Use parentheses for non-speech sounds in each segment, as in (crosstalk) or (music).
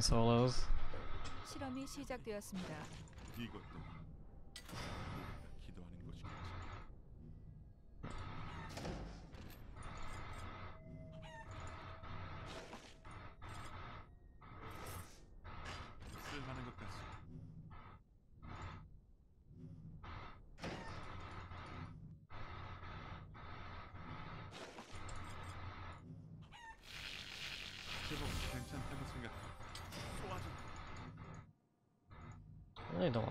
solos. 실험이 시작되었습니다. 이것도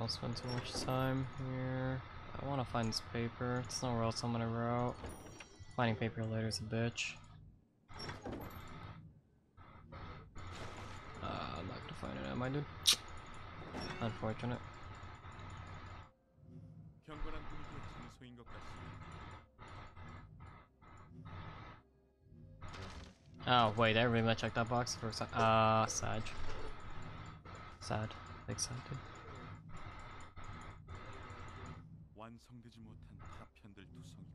Don't spend too much time here. I want to find this paper. It's nowhere else I'm gonna route. Finding paper later is a bitch. Uh, I'm not gonna find it, am I, dude? Unfortunate. Oh, wait, I really checked that box first time. Ah, uh, sad. Sad. Excited. 완성되지 못한 파편들 두성이고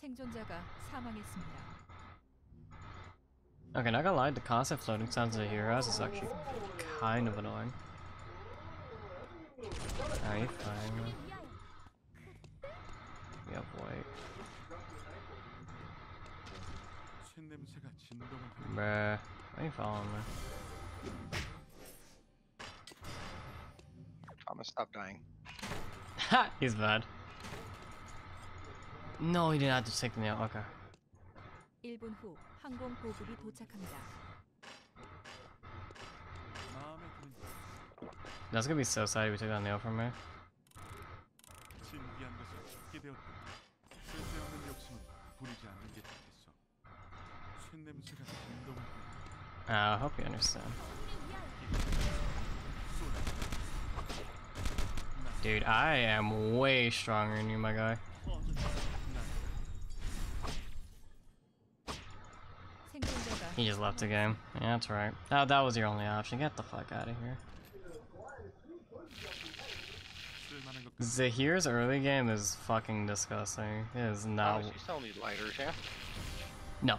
생존자가 사망했습니다. Okay, not gonna lie, the constant floating sounds of the heroes is actually kind of annoying. Are you fine? man? Yeah, boy. 쇳 냄새가 진동을 하는 Bruh. Why are you following me? Thomas, stop dying. Ha! He's bad. No, he didn't have to take me out. Okay. 1분 후 항공 보급이 도착합니다. 마음에 드는 That's gonna be so sad if we took that nail from me. 신비한 것을 Dude, I am way stronger than you, my guy. He just left the game. Yeah, that's right. Oh, that was your only option. Get the fuck out of here. Zahir's early game is fucking disgusting. It is oh, not. Oh, you still need lighters, yeah? No.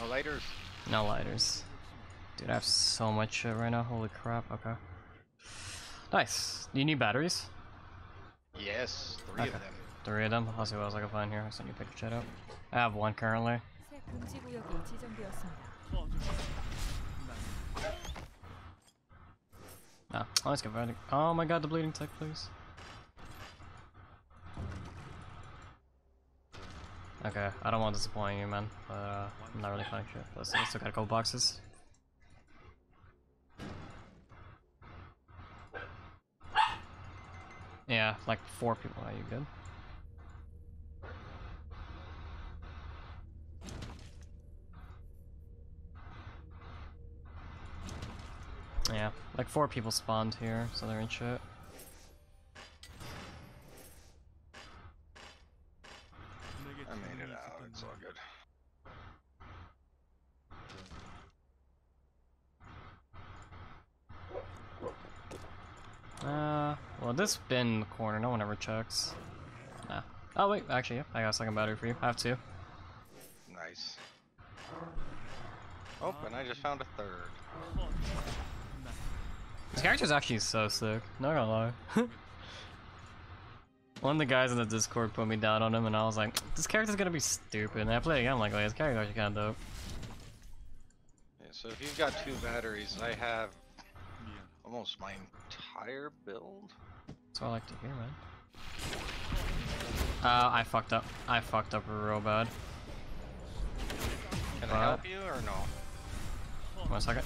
No lighters. No lighters. Dude, I have so much shit right now. Holy crap. Okay. Nice. Do you need batteries? Yes, three okay. of them. Three of them? I'll see what else I can find here. I'll send you a picture chat out. I have one currently. Ah, I'll get ready. Oh my god, the bleeding tech, please. Okay, I don't want to disappoint you, man, but uh, I'm not really fine shit. Let's, let's look at a couple boxes. Yeah, like four people. Are you good? Yeah, like four people spawned here, so they're in shit. Well, this bin in the corner, no one ever checks. Nah. Oh wait, actually, yeah, I got a second battery for you. I have two. Nice. Oh, and I just found a third. This character's actually so sick. Not gonna lie. (laughs) One of the guys in the Discord put me down on him, and I was like, "This character's gonna be stupid." And I played again, I'm like, "Wait, this character's actually kind of dope." Yeah, so if you've got two batteries, I have 미안. almost my entire build. That's what I like to hear, man. Uh, I fucked up. I fucked up real bad. Can but... I help you or no? One second.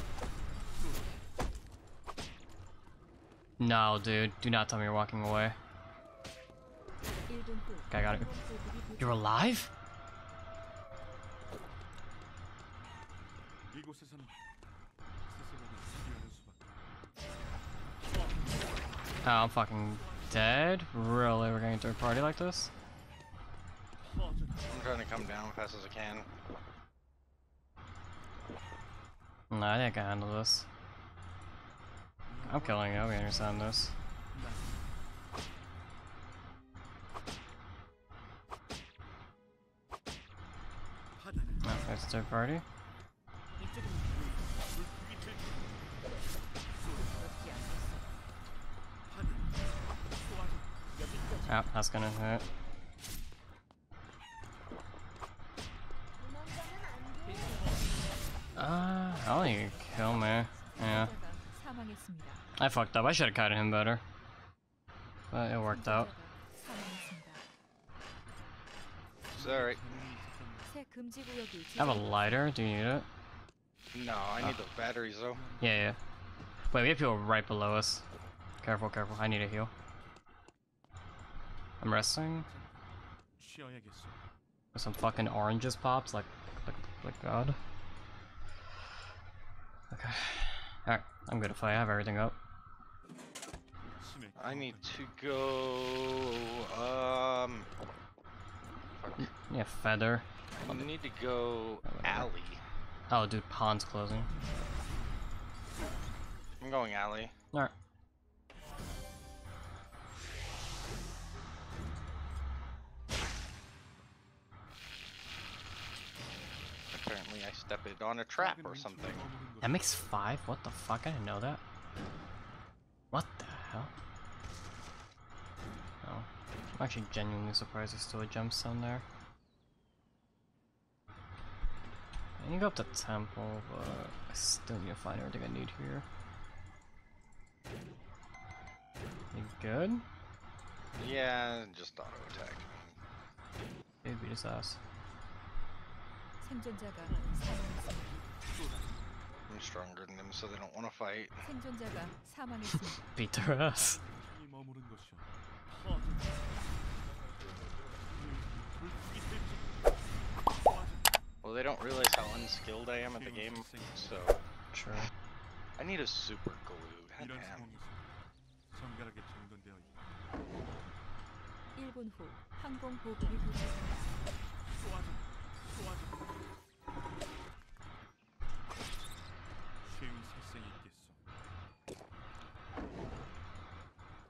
No, dude. Do not tell me you're walking away. Okay, I got it. You're alive? Oh, I'm fucking dead? Really? We're going to a party like this? I'm trying to come down as fast as I can. No, I think I can handle this. I'm killing you. I'm gonna understand this. Oh, that's a third party. That's gonna hurt. Ah, uh, oh, you kill me. Yeah. I fucked up. I should have cut him better. But it worked out. Sorry. I have a lighter. Do you need it? No, I oh. need the batteries though. Yeah, yeah. Wait, we have people right below us. Careful, careful. I need a heal. I'm resting. Some fucking oranges pops, like, like, like God. Okay. Alright, I'm good if I have everything up. I need to go. Um. Yeah, feather. I need to go alley. Oh, dude, pond's closing. I'm going alley. Alright. Apparently, I stepped on a trap or something. That makes five? What the fuck? I didn't know that. What the hell? Oh. I'm actually genuinely surprised there's still a gemstone there. I need to go up to temple, but I still need to find everything I need here. You good? Yeah, just auto attack. Dude, beat his ass. 생존자가 사망했습니다. I'm stronger than them, so they don't want to fight. 생존자가 사망했습니다. (laughs) Beat their ass. 이 머무른 것이여. 퍼져. 불빛이 될지. 소화전. Well, they don't realize how unskilled I am at the game, so True. I need a super glue. 이런 Goddamn. 상황에서 정갈하게 정돈되어 있다. 1분 후 항공 보급이 도착합니다.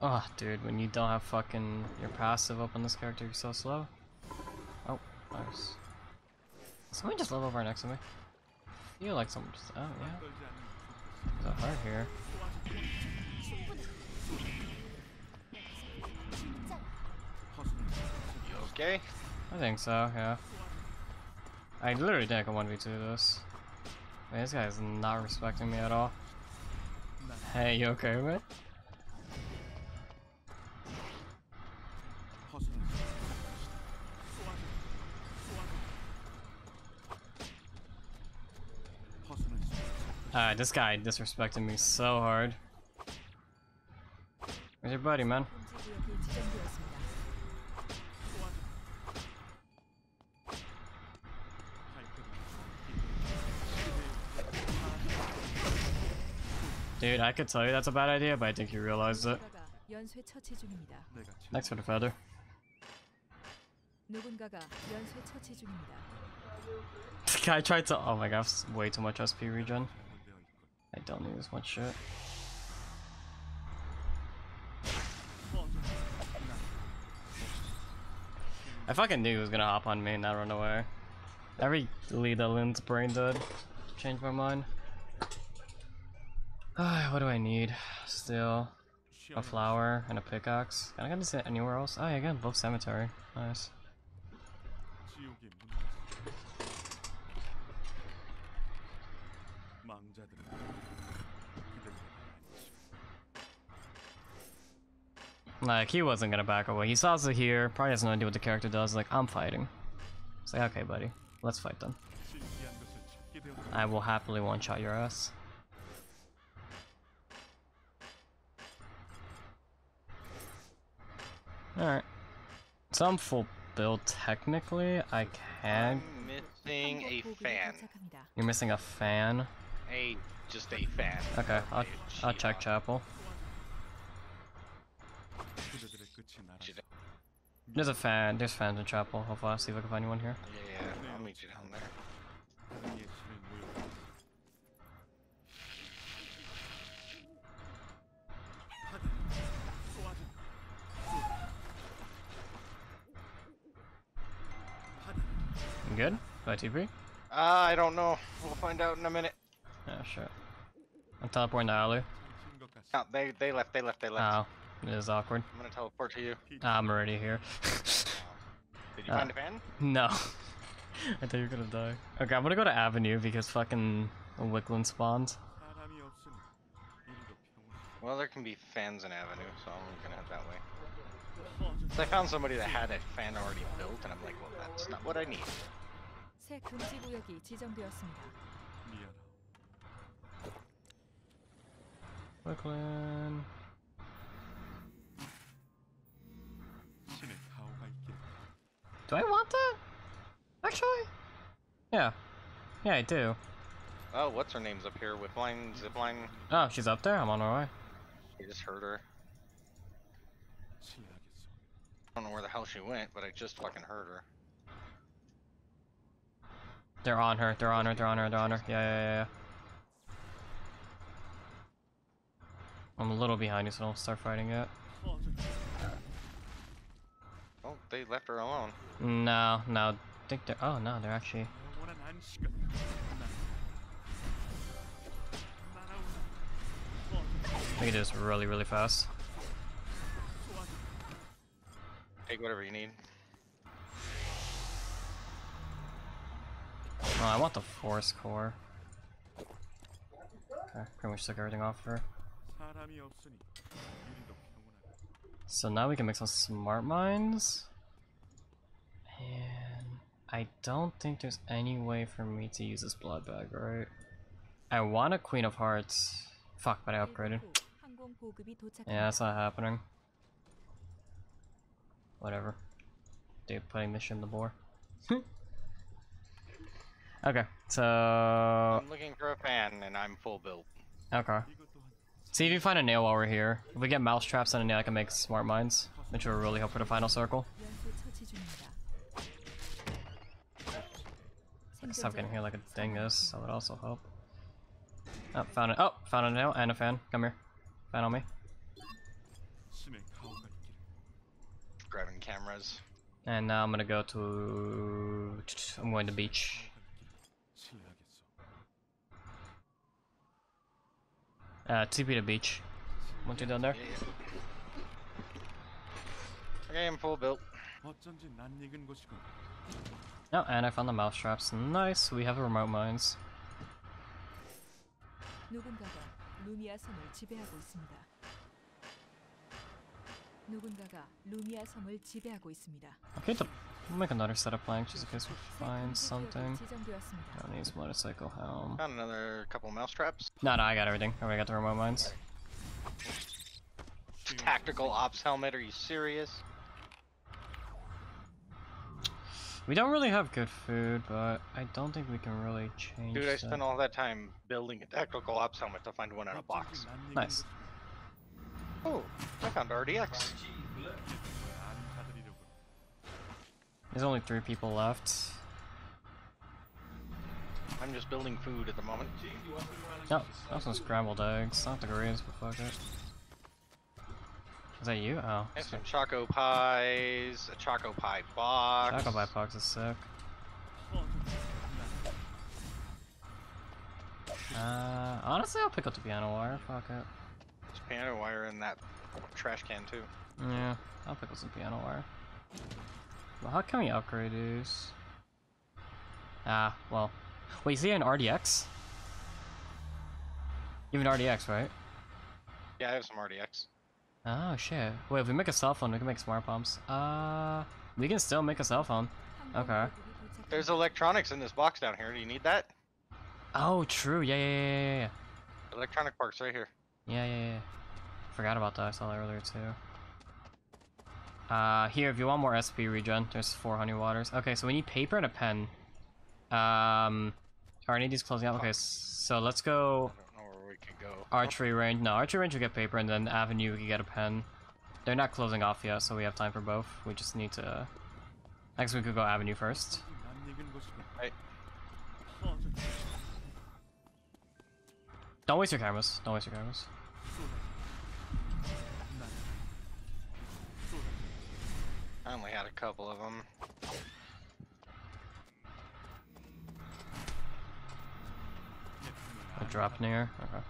Oh, dude, when you don't have fucking your passive up on this character, you're so slow. Oh, nice. Somebody just level over next to me. You like someone just. Oh, yeah. There's a heart here. You okay? I think so, yeah. I literally think I can 1v2 this. Man, this guy is not respecting me at all. Hey, you okay, man? Alright, this guy disrespected me so hard. Where's your buddy, man? Dude, I could tell you that's a bad idea, but I think you realize it. Thanks for the feather. (laughs) The guy tried to- oh my gosh, way too much SP regen. I don't need as much shit. I fucking knew he was gonna hop on me and not run away. Every lead that Lynn's brain did changed my mind. (sighs) Ah, what do I need? Still, a flower and a pickaxe. Can I get this anywhere else? Oh yeah, I got both cemetery. Nice. Like, he wasn't gonna back away. He's also here, probably has no idea what the character does. Like, I'm fighting. It's like, okay, buddy, let's fight then. I will happily one-shot your ass. Alright. So I'm full build technically. I can. I'm missing a fan. You're missing a fan? A, just a fan. Okay, I'll, I'll check chapel. There's a fan. There's fans in chapel. Hopefully, I'll see if I can find anyone here. Yeah, yeah. I'll meet you down there. I'm good? Do I TP? Uh, I don't know. We'll find out in a minute. Yeah, sure. I'm teleporting to Alu. No, they, they left, they left, they left. Oh. It is awkward. I'm gonna teleport to you. Ah, I'm already here. (laughs) Did you uh, find a van? No. (laughs) I thought you were gonna die. Okay, I'm gonna go to Avenue because fucking Wickline spawns. Well, there can be fans in Avenue, so I'm gonna head that way. So I found somebody that had a fan already built, and I'm like, well, that's not what I need. Wickline. Do I want that? Actually? Yeah. Yeah, I do. Oh, what's her name's up here? Whipline, Zipline? Oh, she's up there? I'm on her way. I just heard her. I don't know where the hell she went, but I just fucking heard her. They're on her, they're on her, they're on her, they're on her. Yeah, yeah, yeah, yeah. I'm a little behind you, so don't start fighting yet they left her alone. No, no. I think they're. Oh no, they're actually. We can do this really, really fast. Take whatever you need. Oh, I want the force core. Okay, pretty much took everything off her. So now we can make some smart mines. I don't think there's any way for me to use this blood bag, right? I want a Queen of Hearts. Fuck, but I upgraded. Yeah, that's not happening. Whatever. Dude, putting this in the bore. (laughs) okay, so... I'm looking for a fan, and I'm full build. Okay. See if you find a nail while we're here. If we get mouse traps on a nail, I can make smart mines, which will really help for the final circle. Stop getting here like a dingus. That would also help. Oh, found it. Oh, found a nail And a fan. Come here. Fan on me. Grabbing cameras. And now I'm gonna go to. I'm going to beach. Uh, TP to beach. Want you down there? Okay, I'm full built. Oh, and I found the mousetraps. Nice, we have the remote mines. Okay, to make another set of planks just in case we find something. I do his motorcycle helm. Found another couple mousetraps. No, no, I got everything. I already got the remote mines. Tactical ops helmet, are you serious? We don't really have good food, but I don't think we can really change Dude, I spent all that time building a tactical ops helmet to find one in a box. Nice. Oh, I found RDX. There's only three people left. I'm just building food at the moment. Yep, oh, some scrambled eggs. Not the greatest, but fuck it. Is that you? Oh, I have some Choco Pies, a Choco Pie box. Choco Pie Box is sick. Uh, honestly, I'll pick up the piano wire. Fuck it. There's piano wire in that trash can too. Yeah, I'll pick up some piano wire. Well, how can we upgrade these? Ah, well. Wait, is he an RDX? You have an RDX, right? Yeah, I have some RDX. Oh shit. Wait, if we make a cell phone, we can make smart pumps. Uh, we can still make a cell phone. Okay. There's electronics in this box down here. Do you need that? Oh, true. Yeah, yeah, yeah, yeah. Electronic parts right here. Yeah, yeah, yeah. Forgot about that. I saw that earlier too. Uh, here, if you want more SP regen, there's four honey waters. Okay, so we need paper and a pen. Um, are any of these closing out? Okay, so let's go go. Archery range. No, archery range will get paper, and then avenue we can get a pen. They're not closing off yet, so we have time for both. We just need to. Next, we could go avenue first. Right. Don't waste your cameras. Don't waste your cameras. I only had a couple of them. A drop near? Okay.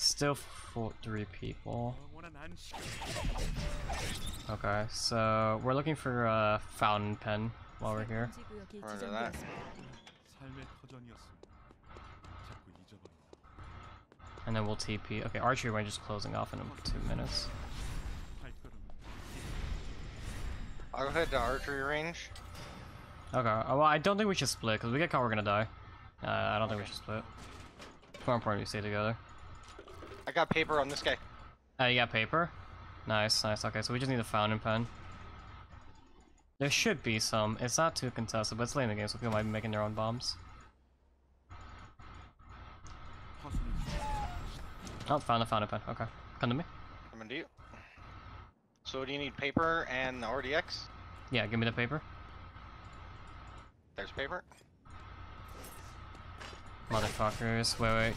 Still four, three people. Okay, so we're looking for a fountain pen while we're here. And then we'll TP. Okay, archery range is closing off in two minutes. I'll go head to archery range. Okay, oh, well, I don't think we should split, because we get caught, we're gonna die. Uh, I don't okay. think we should split. It's more important we stay together. I got paper on this guy. Oh, you got paper? Nice, nice. Okay, so we just need a fountain pen. There should be some. It's not too contested, but it's late in the game, so people might be making their own bombs. Oh, found a fountain pen. Okay. Come to me. Coming to you. So do you need paper and the RDX? Yeah, give me the paper. There's paper. Motherfuckers. Wait, wait.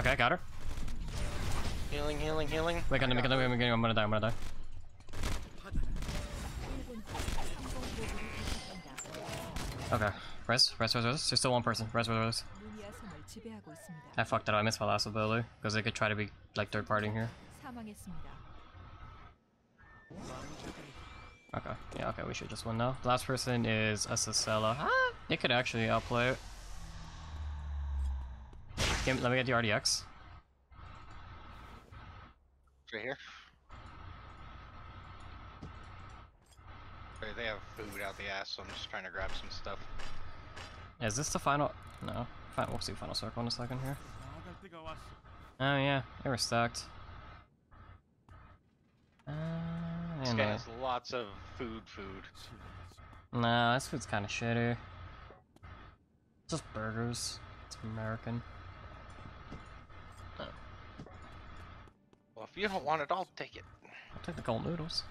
Okay, I got her. Healing, healing, healing. Wait, I'm, I'm, I'm, I'm gonna die, I'm gonna die. Okay, rest, rest, rest, rest. There's still one person. Rest, rest, rest. I ah, fucked that. up. I missed my last ability because they could try to be like third partying here. Okay, yeah, okay, we should just win now. The last person is SSL. Ah, they could actually outplay it. Let me get the RDX. Right here. They have food out the ass, so I'm just trying to grab some stuff. Is this the final? No. We'll see final circle in a second here. Oh, oh yeah, they were stacked. Uh, this guy uh, has lots of food. Food. Nah, this food's kind of shitty. Just burgers. It's American. If you don't want it, I'll take it. I'll take the gold noodles.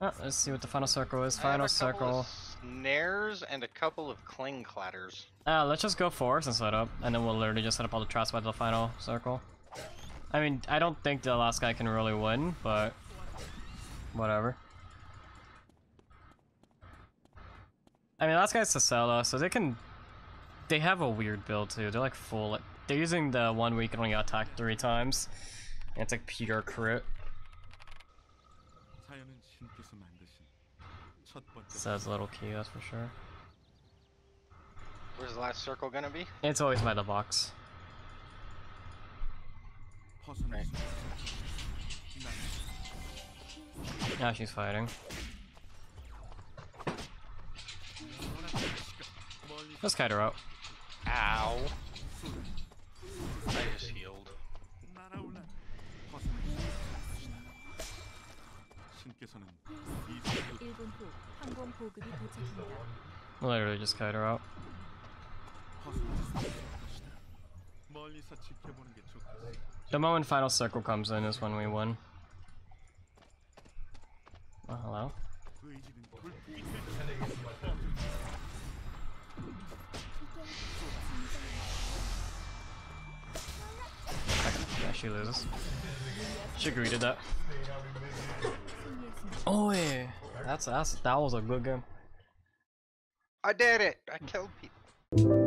Ah, let's see what the final circle is. Final circle. snares and a couple of cling clatters. Uh, let's just go force and set up, and then we'll literally just set up all the traps by the final circle. I mean, I don't think the last guy can really win, but whatever. I mean, last guy's Sissela, so they can. They have a weird build too. They're like full. Like, they're using the one week can only attack three times. And it's like pure crit. So that's a little key, that's for sure. Where's the last circle gonna be? It's always by the box. Right. Now she's fighting. Let's kite her out. Ow. I just healed. Literally just kite her out. The moment final circle comes in is when we win. Oh, hello? she loses. She greeted that. Oh yeah, that's that's that was a good game. I did it! I killed people.